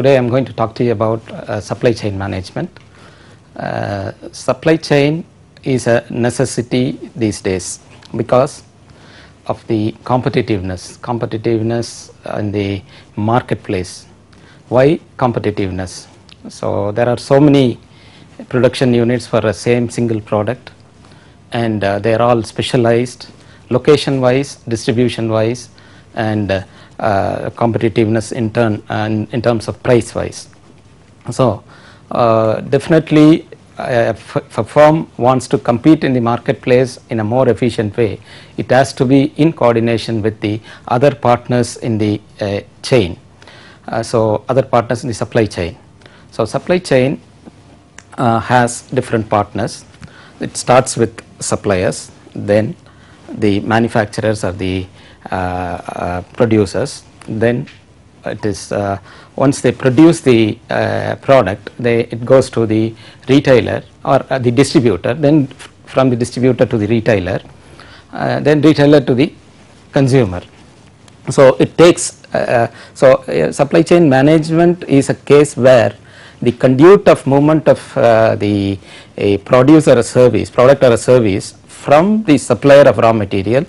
Today I am going to talk to you about uh, supply chain management. Uh, supply chain is a necessity these days because of the competitiveness, competitiveness in the marketplace. Why competitiveness? So there are so many production units for a same single product and uh, they are all specialized location wise, distribution wise and uh, competitiveness in turn and in terms of price wise. So uh, definitely uh, if if a firm wants to compete in the marketplace in a more efficient way, it has to be in coordination with the other partners in the uh, chain. Uh, so other partners in the supply chain. So supply chain uh, has different partners. It starts with suppliers, then the manufacturers or the uh, uh, producers, then it is uh, once they produce the uh, product, they it goes to the retailer or uh, the distributor, then from the distributor to the retailer, uh, then retailer to the consumer. So it takes uh, so uh, supply chain management is a case where the conduit of movement of uh, the a produce or a service product or a service from the supplier of raw material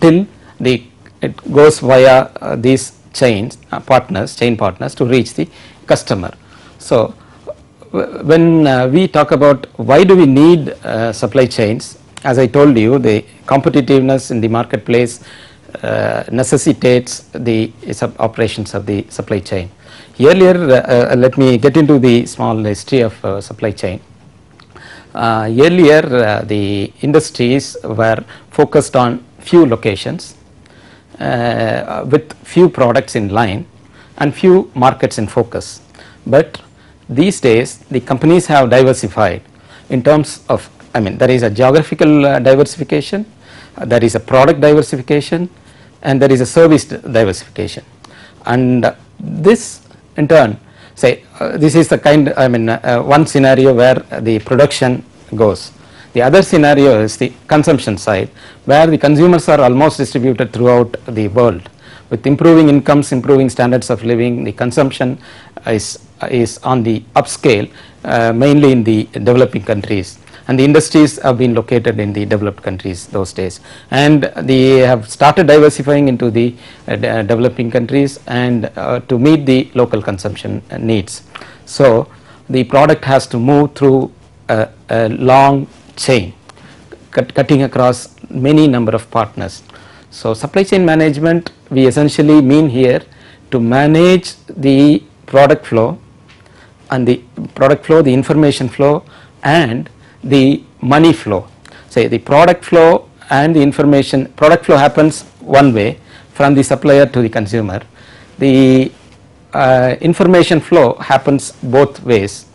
till the it goes via uh, these chains uh, partners chain partners to reach the customer. So when uh, we talk about why do we need uh, supply chains as I told you the competitiveness in the marketplace uh, necessitates the operations of the supply chain. Earlier uh, let me get into the small history of supply chain. Earlier the industries were focused on few locations uh, with few products in line and few markets in focus. But these days the companies have diversified in terms of I mean there is a geographical uh, diversification, uh, there is a product diversification and there is a service diversification. And this in turn say uh, this is the kind I mean uh, one scenario where the production goes. The other scenario is the consumption side where the consumers are almost distributed throughout the world. With improving incomes, improving standards of living, the consumption is, is on the upscale uh, mainly in the developing countries and the industries have been located in the developed countries those days and they have started diversifying into the uh, de- developing countries and uh, to meet the local consumption uh, needs. So the product has to move through a, a long chain cut, cutting across many number of partners. So supply chain management we essentially mean here to manage the product flow and the product flow, the information flow and the money flow. Say the product flow and the information product flow happens one way from the supplier to the consumer. The uh, information flow happens both ways.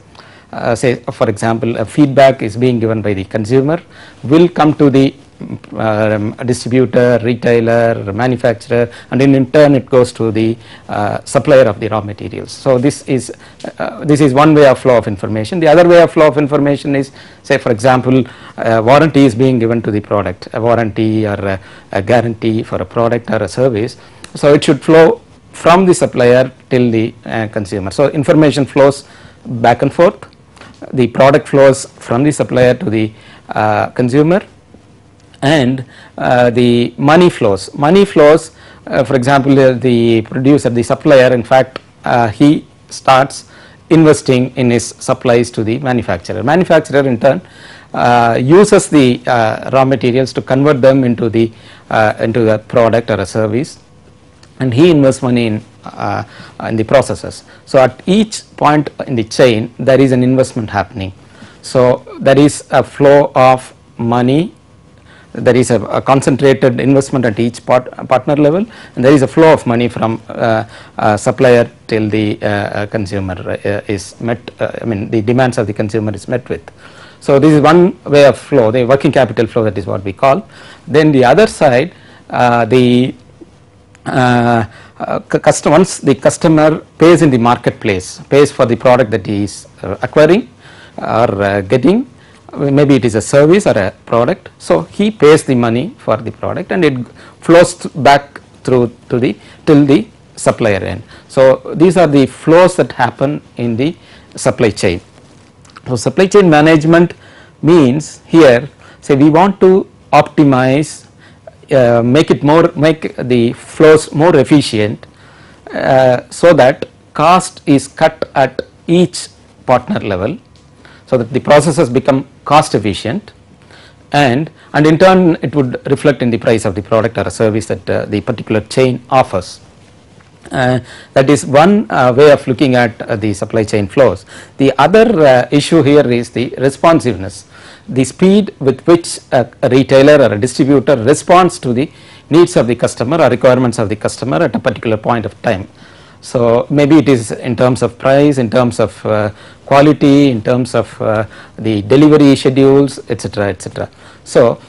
Uh, say for example a feedback is being given by the consumer will come to the um, distributor, retailer, manufacturer and then in turn it goes to the uh, supplier of the raw materials. So this is uh, this is one way of flow of information. The other way of flow of information is say for example uh, warranty is being given to the product, a warranty or a, a guarantee for a product or a service. So it should flow from the supplier till the uh, consumer. So information flows back and forth. The product flows from the supplier to the uh, consumer and uh, the money flows. Money flows uh, for example uh, the producer the supplier in fact uh, he starts investing in his supplies to the manufacturer. Manufacturer in turn uh, uses the raw materials to convert them into the into a product or a service and he invests money in in the processes. So at each point in the chain there is an investment happening. So there is a flow of money there is a, a concentrated investment at each part, partner level and there is a flow of money from uh, uh, supplier till the uh, uh, consumer uh, is met uh, I mean the demands of the consumer is met with. So this is one way of flow the working capital flow that is what we call. Then the other side uh, the uh, uh, custom, once the customer pays in the marketplace pays for the product that he is uh, acquiring or uh, getting maybe it is a service or a product so he pays the money for the product and it flows back through to the till the supplier end. So, these are the flows that happen in the supply chain. So, supply chain management means here say we want to optimize uh, make it more make the flows more efficient uh, so that cost is cut at each partner level so that the processes become cost efficient and and in turn it would reflect in the price of the product or a service that uh, the particular chain offers. Uh, that is one uh, way of looking at the supply chain flows. The other issue here is the responsiveness, the speed with which a, a, retailer or a distributor responds to the needs of the customer or requirements of the customer at a particular point of time. So, maybe it is in terms of price, in terms of uh, quality, in terms of uh, the delivery schedules etc., etc. So,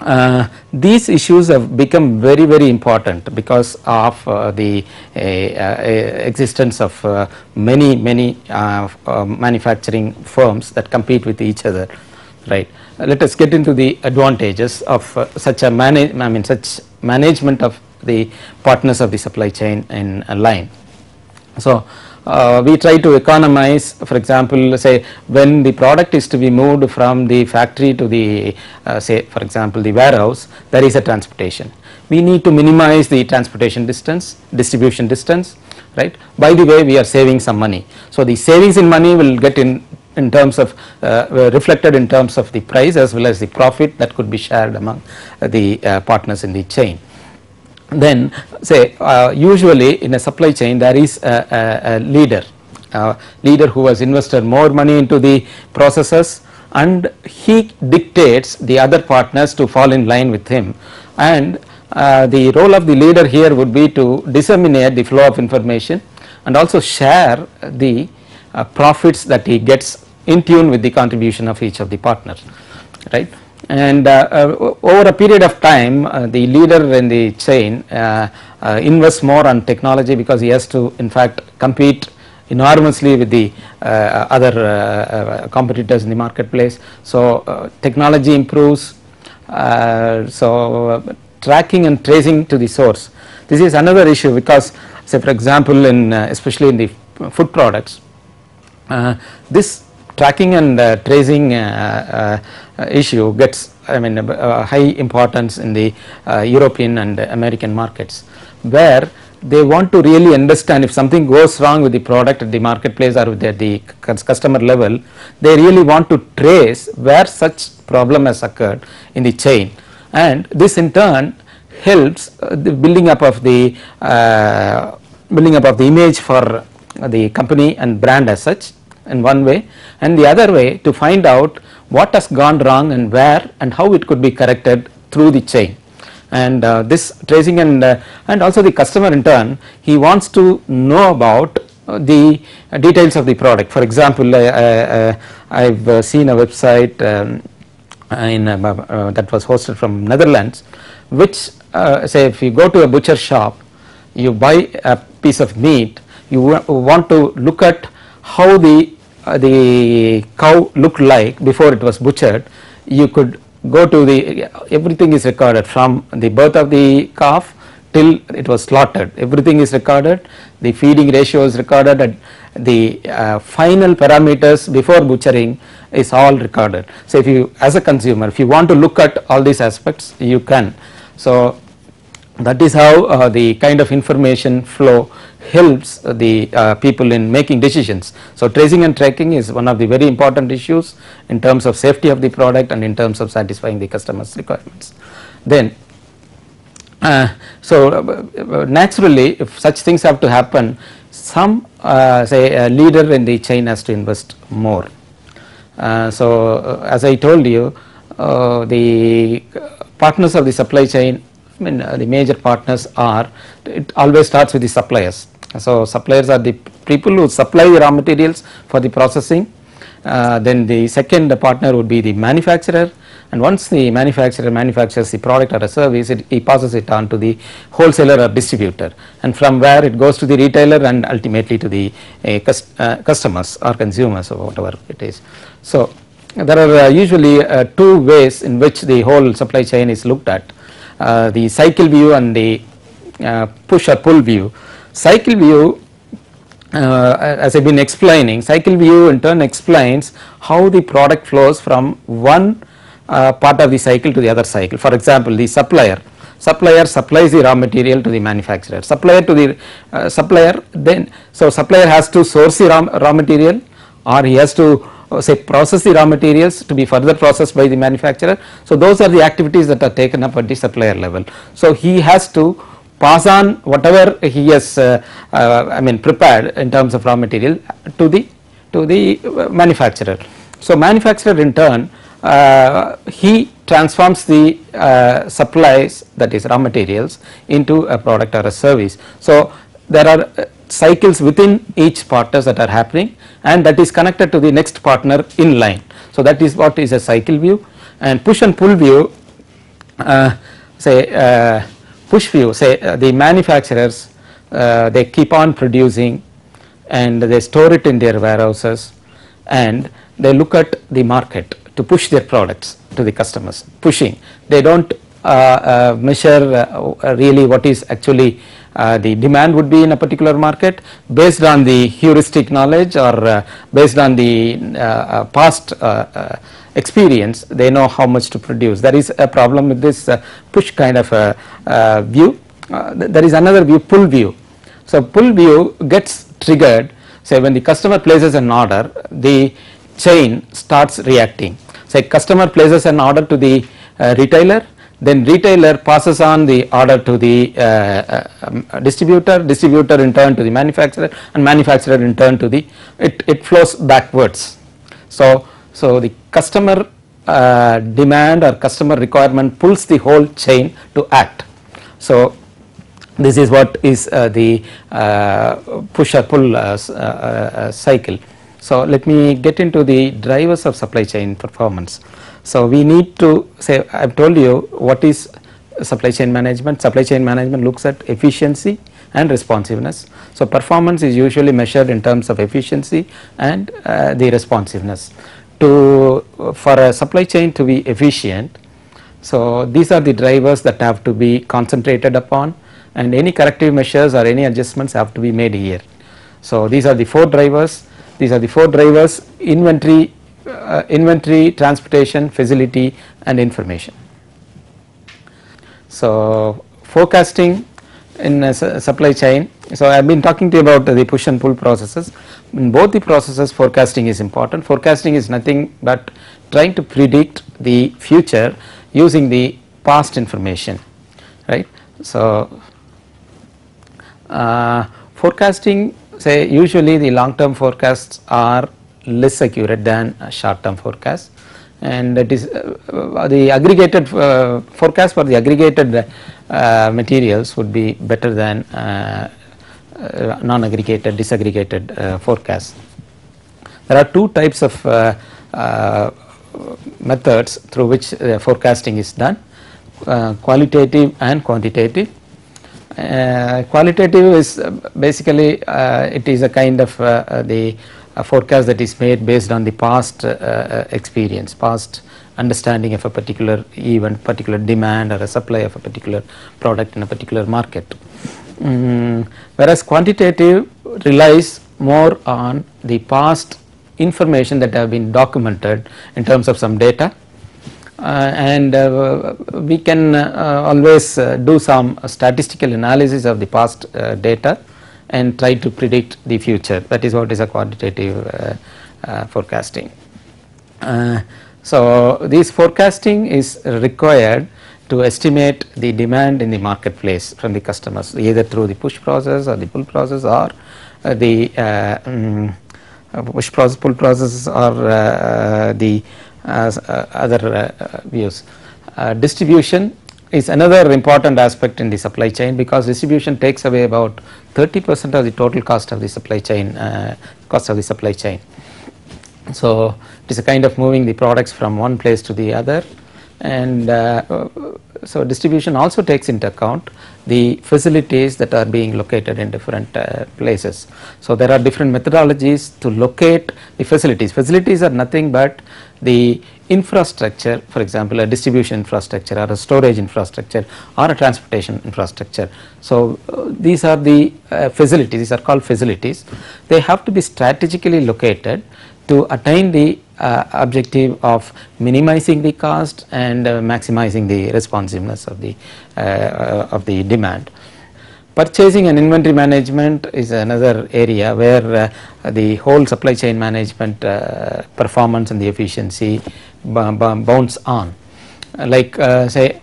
uh, these issues have become very very important because of uh, the uh, existence of uh, many many uh, uh, manufacturing firms that compete with each other right. Let us get into the advantages of such a manage I mean such management of the partners of the supply chain in a line. So uh, we try to economize for example say when the product is to be moved from the factory to the uh, say for example the warehouse there is a transportation. We need to minimize the transportation distance distribution distance right? By the way we are saving some money. So the savings in money will get in in terms of uh, reflected in terms of the price as well as the profit that could be shared among the uh, partners in the chain. Then say uh, usually in a supply chain there is a, a, a leader uh, leader who has invested more money into the processes and he dictates the other partners to fall in line with him. And uh, the role of the leader here would be to disseminate the flow of information and also share the uh, profits that he gets in tune with the contribution of each of the partners right and uh, uh, over a period of time uh, the leader in the chain invests more on technology because he has to in fact compete enormously with the uh, other uh, competitors in the marketplace. So, uh, technology improves, so tracking and tracing to the source. This is another issue because say for example in especially in the food products, this tracking and uh, tracing uh, uh, issue gets I mean high importance in the European and American markets where they want to really understand if something goes wrong with the product at the marketplace or with the, customer level. They really want to trace where such problem has occurred in the chain. And this in turn helps the building up of the uh, building up of the image for the company and brand as such in one way and the other way to find out what has gone wrong and where and how it could be corrected through the chain. And uh, this tracing and uh, and also the customer in turn he wants to know about uh, the details of the product. For example I have uh, seen a website um, in uh, uh, that was hosted from Netherlands which say if you go to a butcher shop you buy a piece of meat you want to look at how the uh, the cow looked like before it was butchered you could go to the everything is recorded from the birth of the calf till it was slaughtered everything is recorded the feeding ratio is recorded and the uh, final parameters before butchering is all recorded. So, if you as a consumer if you want to look at all these aspects you can. So, that is how uh, the kind of information flow helps the uh, people in making decisions. So, tracing and tracking is one of the very important issues in terms of safety of the product and in terms of satisfying the customers requirements. Then uh, so uh, naturally if such things have to happen some uh, say a leader in the chain has to invest more. Uh, so uh, as I told you the partners of the supply chain I mean uh, the major partners are it always starts with the suppliers. So suppliers are the people who supply the raw materials for the processing uh, then the second partner would be the manufacturer and once the manufacturer manufactures the product or a service it, he passes it on to the wholesaler or distributor and from where it goes to the retailer and ultimately to the uh, cust uh, customers or consumers or whatever it is. So there are uh, usually uh, two ways in which the whole supply chain is looked at uh, the cycle view and the uh, push or pull view. Cycle view uh, as I have been explaining cycle view in turn explains how the product flows from one uh, part of the cycle to the other cycle. For example, the supplier supplier supplies the raw material to the manufacturer supplier to the uh, supplier then so supplier has to source the raw, raw material or he has to say process the raw materials to be further processed by the manufacturer. So, those are the activities that are taken up at the supplier level. So, he has to pass on whatever he has uh, uh, I mean prepared in terms of raw material to the to the uh, manufacturer. So, manufacturer in turn uh, he transforms the uh, supplies that is raw materials into a product or a service. So, there are uh, cycles within each partners that are happening and that is connected to the next partner in line. So, that is what is a cycle view. And push and pull view uh, say uh, push view say uh, the manufacturers uh, they keep on producing and they store it in their warehouses and they look at the market to push their products to the customers. Pushing. They do not uh, uh, measure really what is actually Uh, the demand would be in a particular market based on the heuristic knowledge or uh, based on the uh, past experience. They know how much to produce. There is a problem with this push kind of a view. There is another view pull view. So pull view gets triggered say when the customer places an order the chain starts reacting. Say customer places an order to the uh, retailer then retailer passes on the order to the uh, uh, distributor, distributor in turn to the manufacturer and manufacturer in turn to the it, it flows backwards. So, so the customer uh, demand or customer requirement pulls the whole chain to act. So, this is what is uh, the uh, push or pull uh, cycle. So, let me get into the drivers of supply chain performance. So, we need to say I have told you what is supply chain management. Supply chain management looks at efficiency and responsiveness. So, performance is usually measured in terms of efficiency and uh, the responsiveness. To for a supply chain to be efficient, so these are the drivers that have to be concentrated upon and any corrective measures or any adjustments have to be made here. So, these are the four drivers, these are the four drivers inventory uh, inventory, transportation, facility and information. So, forecasting in supply chain. So, I have been talking to you about the push and pull processes. In both the processes forecasting is important. Forecasting is nothing but trying to predict the future using the past information right. So, uh, forecasting say usually the long term forecasts are less accurate than short term forecast and it is uh, the aggregated uh, forecast for the aggregated uh, materials would be better than uh, uh, non aggregated disaggregated uh, forecast. There are two types of methods through which forecasting is done qualitative and quantitative. Qualitative is basically it is a kind of the forecast that is made based on the past uh, uh, experience, past understanding of a particular event, particular demand or a supply of a particular product in a particular market. Mm, whereas quantitative relies more on the past information that have been documented in terms of some data uh, and uh, we can uh, always uh, do some statistical analysis of the past data and try to predict the future that is what is a quantitative uh, uh, forecasting. Uh, so, this forecasting is required to estimate the demand in the marketplace from the customers either through the push process or the pull process or uh, the um, push process pull process or uh, the other views. distribution is another important aspect in the supply chain because distribution takes away about 30 percent of the total cost of the supply chain uh, cost of the supply chain. So, it is a kind of moving the products from one place to the other and uh, so distribution also takes into account the facilities that are being located in different uh, places. So, there are different methodologies to locate the facilities. Facilities are nothing but the infrastructure for example a distribution infrastructure or a storage infrastructure or a transportation infrastructure. So, uh, these are the uh, facilities these are called facilities they have to be strategically located to attain the uh, objective of minimizing the cost and uh, maximizing the responsiveness of the uh, uh, of the demand. Purchasing and inventory management is another area where uh, the whole supply chain management uh, performance and the efficiency bounds on. Like uh, say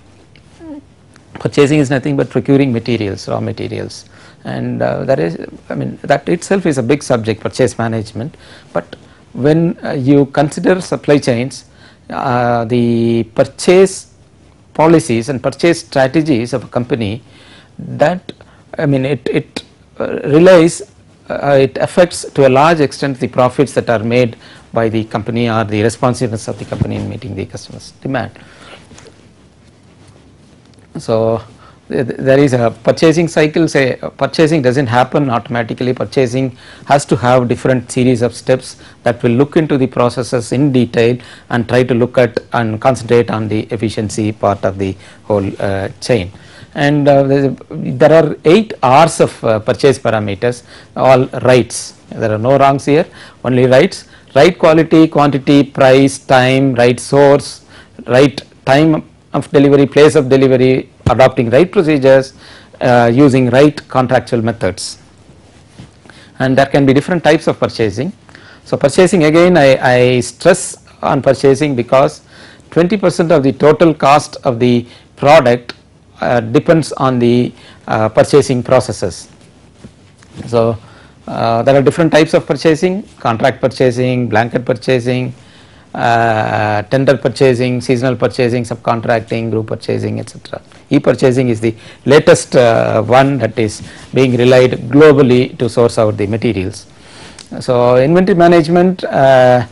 purchasing is nothing but procuring materials, raw materials and uh, that is I mean that itself is a big subject purchase management, but when uh, you consider supply chains uh, the purchase policies and purchase strategies of a company that I mean it, it uh, relies uh, it affects to a large extent the profits that are made by the company or the responsiveness of the company in meeting the customers demand. So, there is a purchasing cycle say purchasing does not happen automatically purchasing has to have different series of steps that will look into the processes in detail and try to look at and concentrate on the efficiency part of the whole uh, chain and uh, there are 8 R's of uh, purchase parameters all rights. There are no wrongs here only rights. Right quality quantity price time right source right time of delivery place of delivery adopting right procedures uh, using right contractual methods. And there can be different types of purchasing. So, purchasing again I, I stress on purchasing because 20 percent of the total cost of the product uh, depends on the uh, purchasing processes. So, uh, there are different types of purchasing contract purchasing, blanket purchasing, uh, tender purchasing, seasonal purchasing, subcontracting, group purchasing etc. E-purchasing is the latest uh, one that is being relied globally to source out the materials. So, inventory management, uh,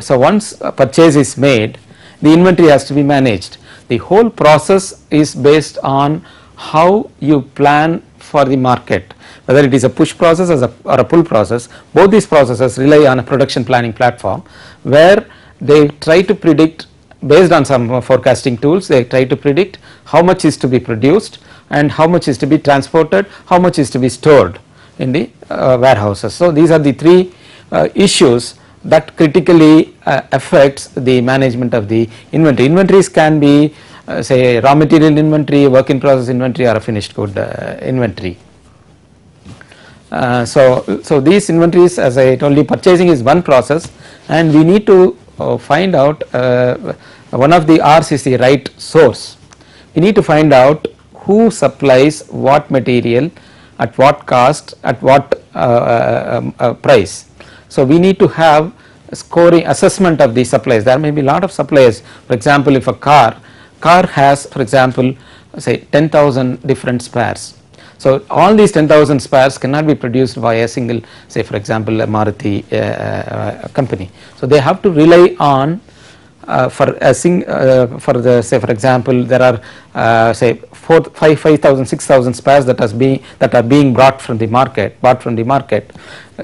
so once purchase is made, the inventory has to be managed. The whole process is based on how you plan for the market whether it is a push process or a, or a pull process both these processes rely on a production planning platform where they try to predict based on some forecasting tools they try to predict how much is to be produced and how much is to be transported, how much is to be stored in the uh, warehouses. So, these are the three uh, issues that critically uh, affects the management of the inventory. Inventories can be uh, say raw material inventory, work in process inventory or a finished good uh, inventory. Uh, so, so these inventories as I told you purchasing is one process and we need to uh, find out uh, one of the R's is the right source. We need to find out who supplies what material at what cost at what um, price. So, we need to have scoring assessment of these suppliers. There may be lot of suppliers. For example if a car car has for example say 10,000 different spares. So, all these 10,000 spares cannot be produced by a single say for example a Maruti uh, uh, company. So, they have to rely on uh, for a sing uh, for the say for example there are uh, say 4 5 5000 6000 spares that has being that are being brought from the market bought from the market.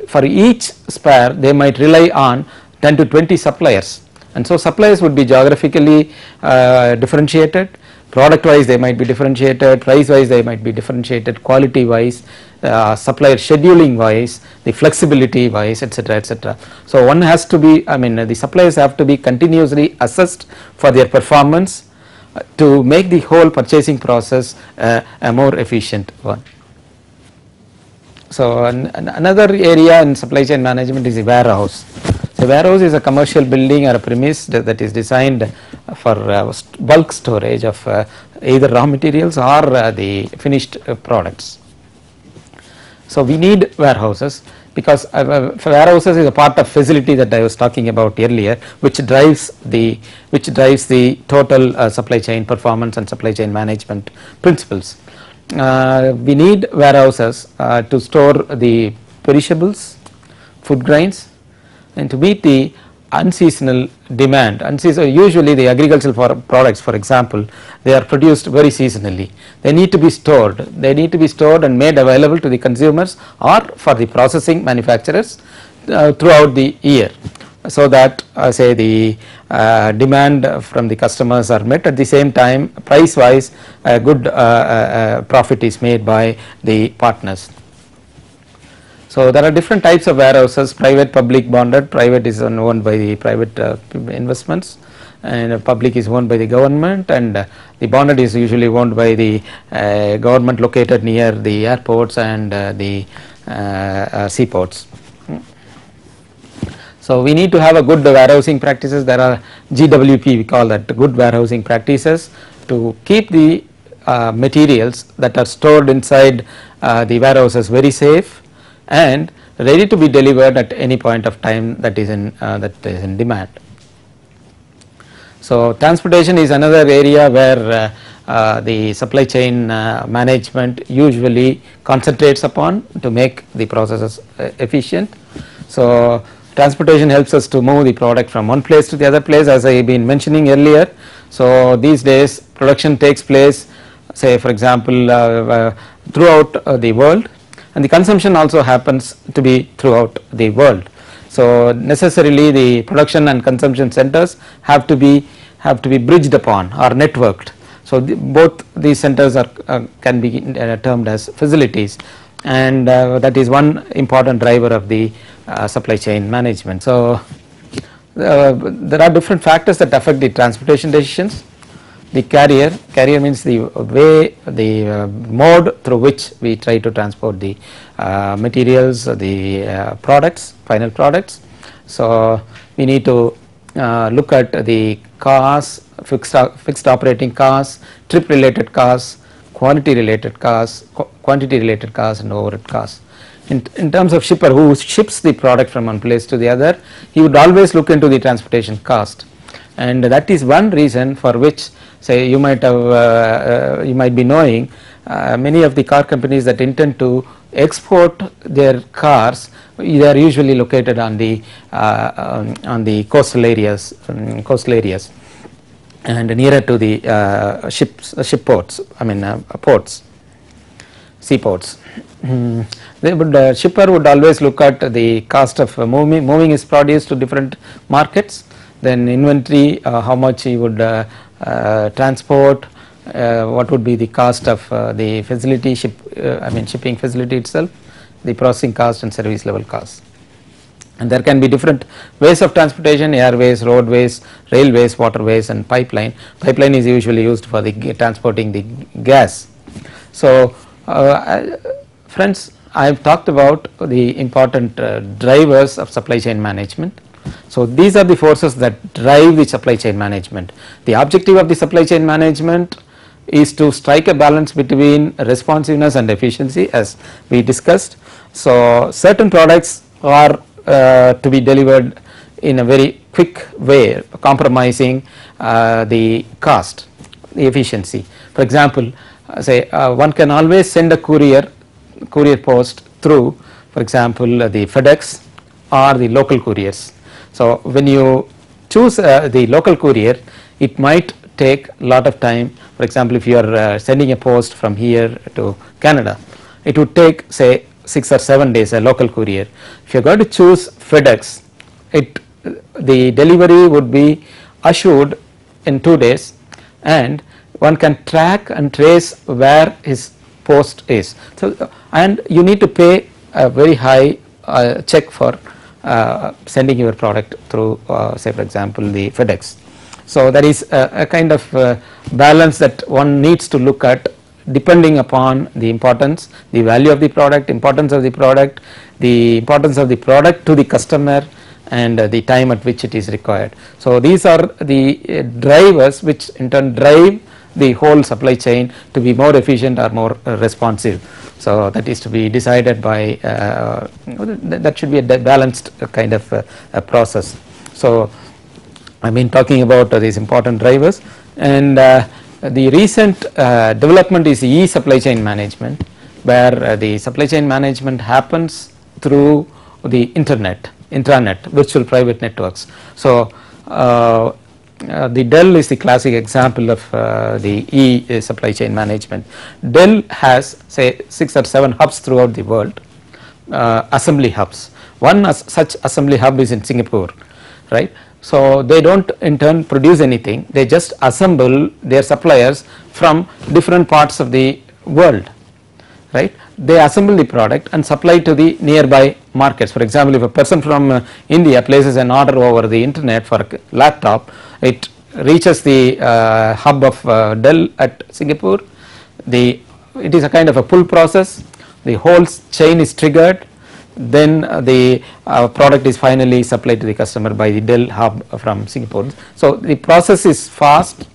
For each spare they might rely on 10 to 20 suppliers. And so suppliers would be geographically uh, differentiated. Product wise they might be differentiated, price wise they might be differentiated, quality wise, uh, supplier scheduling wise, the flexibility wise etc etc. So one has to be I mean the suppliers have to be continuously assessed for their performance uh, to make the whole purchasing process uh, a more efficient one. So an, an another area in supply chain management is the warehouse. So warehouse is a commercial building or a premise that, that is designed for uh, bulk storage of uh, either raw materials or uh, the finished products. So we need warehouses because warehouses is a part of facility that I was talking about earlier which drives the which drives the total uh, supply chain performance and supply chain management principles. Uh, we need warehouses uh, to store the perishables, food grains and to meet the unseasonal demand. Usually the agricultural products for example they are produced very seasonally. They need to be stored. They need to be stored and made available to the consumers or for the processing manufacturers uh, throughout the year so that uh, say the uh, demand from the customers are met. At the same time price wise a good uh, uh, profit is made by the partners. So there are different types of warehouses private public bonded. Private is owned by the private uh, investments and public is owned by the government and uh, the bonded is usually owned by the uh, government located near the airports and uh, the seaports. So we need to have a good warehousing practices. There are GWP we call that good warehousing practices to keep the uh, materials that are stored inside uh, the warehouses very safe and ready to be delivered at any point of time that is in uh, that is in demand. So transportation is another area where uh, uh, the supply chain uh, management usually concentrates upon to make the processes efficient. So transportation helps us to move the product from one place to the other place as I have been mentioning earlier. So these days production takes place say for example uh, uh, throughout uh, the world and the consumption also happens to be throughout the world. So necessarily the production and consumption centers have to be have to be bridged upon or networked. So the, both these centers are uh, can be uh, termed as facilities and uh, that is one important driver of the uh, supply chain management. So, uh, there are different factors that affect the transportation decisions. The carrier, carrier means the way, the uh, mode through which we try to transport the uh, materials, the uh, products, final products. So, we need to look at the costs, fixed, fixed operating costs, trip related costs, quantity related costs, qu quantity related costs and overhead costs. In, in terms of shipper who ships the product from one place to the other, he would always look into the transportation cost and that is one reason for which say you might have uh, uh, you might be knowing uh, many of the car companies that intend to export their cars they are usually located on the uh, on, on, the coastal areas um, coastal areas and nearer to the uh, ships ship ports I mean uh, ports seaports. Mm. Would, uh, shipper would always look at the cost of uh, moving, moving his produce to different markets, then inventory, uh, how much he would uh, uh, transport, uh, what would be the cost of the facility ship, I mean shipping facility itself, the processing cost and service level cost. And there can be different ways of transportation, airways, roadways, railways, waterways and pipeline. Pipeline is usually used for the transporting the gas. So uh, friends, I have talked about the important uh, drivers of supply chain management. So these are the forces that drive the supply chain management. The objective of the supply chain management is to strike a balance between responsiveness and efficiency as we discussed. So certain products are uh, to be delivered in a very quick way compromising uh, the cost, the efficiency. For example, uh, say uh, one can always send a courier courier post through for example the FedEx or the local couriers. So when you choose the local courier it might take a lot of time for example if you are sending a post from here to Canada it would take say 6 or 7 days a local courier. If you are going to choose FedEx it the delivery would be assured in 2 days and one can track and trace where his post is. So, and you need to pay a very high uh, check for uh, sending your product through uh, say for example the FedEx. So, there is a, a kind of uh, balance that one needs to look at depending upon the importance, the value of the product, importance of the product, the importance of the product to the customer and uh, the time at which it is required. So, these are the uh, drivers which in turn drive the whole supply chain to be more efficient or more uh, responsive. So that is to be decided by uh, that should be a balanced kind of uh, process. So I mean talking about these important drivers and the recent development is e supply chain management where the supply chain management happens through the internet intranet virtual private networks. So uh, uh, the Dell is the classic example of uh, the e uh, supply chain management. Dell has say 6 or 7 hubs throughout the world, uh, assembly hubs. One as such assembly hub is in Singapore. right. So, they do not in turn produce anything, they just assemble their suppliers from different parts of the world, right. They assemble the product and supply to the nearby markets. For example, if a person from uh, India places an order over the internet for a laptop, it reaches the uh, hub of uh, Dell at Singapore, the it is a kind of a pull process, the whole chain is triggered, then uh, the uh, product is finally supplied to the customer by the Dell hub from Singapore. So, the process is fast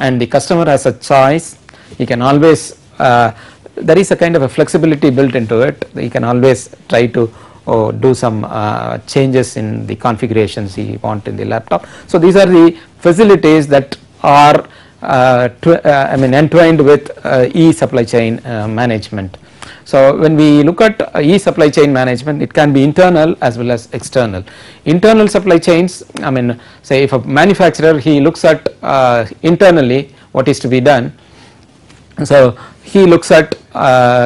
and the customer has a choice, he can always uh, there is a kind of a flexibility built into it, he can always try to or do some uh, changes in the configurations he want in the laptop. So, these are the facilities that are uh, uh, I mean entwined with uh, e-supply chain uh, management. So, when we look at uh, e-supply chain management it can be internal as well as external. Internal supply chains I mean say if a manufacturer he looks at internally what is to be done. So, he looks at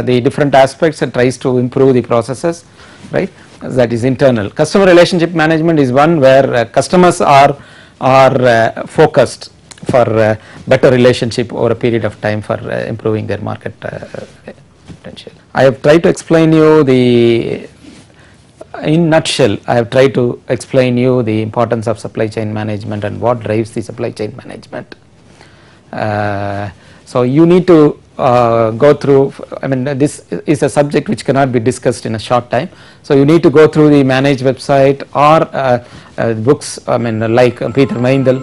the different aspects and tries to improve the processes right that is internal. Customer relationship management is one where uh, customers are are uh, focused for uh, better relationship over a period of time for improving their market potential. I have tried to explain you the in nutshell I have tried to explain you the importance of supply chain management and what drives the supply chain management. Uh, so you need to uh, go through I mean this is a subject which cannot be discussed in a short time. So you need to go through the manage website or uh, uh, books I mean like Peter Meindl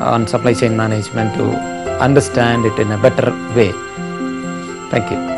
on supply chain management to understand it in a better way. Thank you.